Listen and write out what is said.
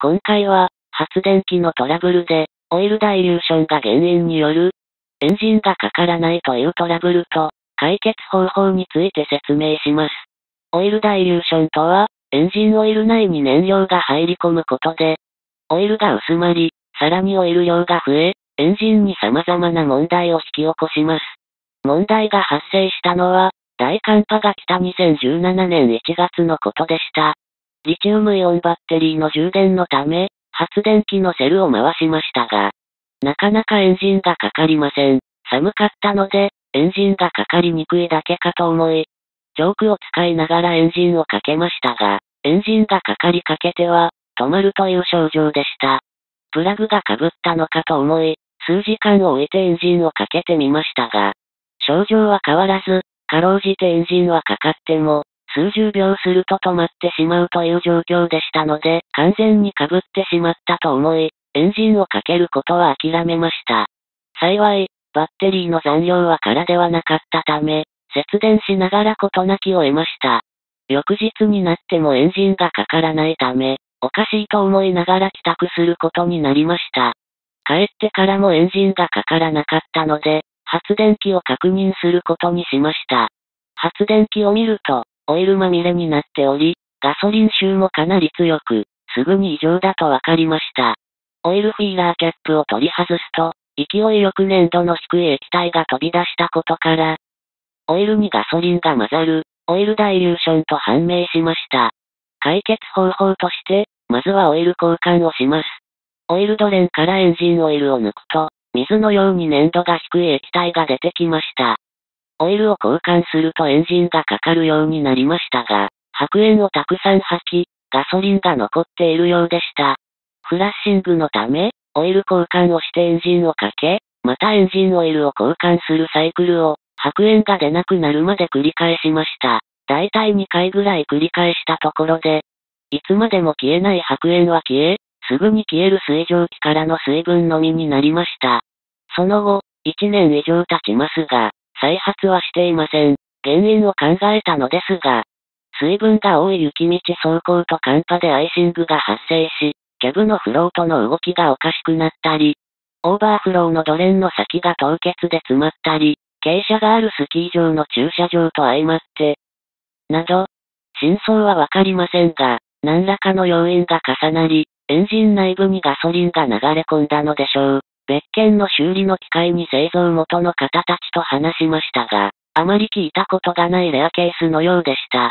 今回は、発電機のトラブルで、オイルダイリューションが原因による、エンジンがかからないというトラブルと、解決方法について説明します。オイルダイリューションとは、エンジンオイル内に燃料が入り込むことで、オイルが薄まり、さらにオイル量が増え、エンジンに様々な問題を引き起こします。問題が発生したのは、大寒波が来た2017年1月のことでした。リチウムイオンバッテリーの充電のため、発電機のセルを回しましたが、なかなかエンジンがかかりません。寒かったので、エンジンがかかりにくいだけかと思い、チョークを使いながらエンジンをかけましたが、エンジンがかかりかけては、止まるという症状でした。プラグが被ったのかと思い、数時間を置いてエンジンをかけてみましたが、症状は変わらず、かろうじてエンジンはかかっても、数十秒すると止まってしまうという状況でしたので、完全に被ってしまったと思い、エンジンをかけることは諦めました。幸い、バッテリーの残量は空ではなかったため、節電しながら事なきを得ました。翌日になってもエンジンがかからないため、おかしいと思いながら帰宅することになりました。帰ってからもエンジンがかからなかったので、発電機を確認することにしました。発電機を見ると、オイルまみれになっており、ガソリン臭もかなり強く、すぐに異常だとわかりました。オイルフィーラーキャップを取り外すと、勢いよく粘度の低い液体が飛び出したことから、オイルにガソリンが混ざる、オイルダイリューションと判明しました。解決方法として、まずはオイル交換をします。オイルドレンからエンジンオイルを抜くと、水のように粘度が低い液体が出てきました。オイルを交換するとエンジンがかかるようになりましたが、白煙をたくさん吐き、ガソリンが残っているようでした。フラッシングのため、オイル交換をしてエンジンをかけ、またエンジンオイルを交換するサイクルを、白煙が出なくなるまで繰り返しました。だいたい2回ぐらい繰り返したところで、いつまでも消えない白煙は消え、すぐに消える水蒸気からの水分のみになりました。その後、1年以上経ちますが、再発はしていません。原因を考えたのですが、水分が多い雪道走行と寒波でアイシングが発生し、キャブのフロートの動きがおかしくなったり、オーバーフローのドレンの先が凍結で詰まったり、傾斜があるスキー場の駐車場と相まって、など、真相はわかりませんが、何らかの要因が重なり、エンジン内部にガソリンが流れ込んだのでしょう。別件の修理の機会に製造元の方たちと話しましたが、あまり聞いたことがないレアケースのようでした。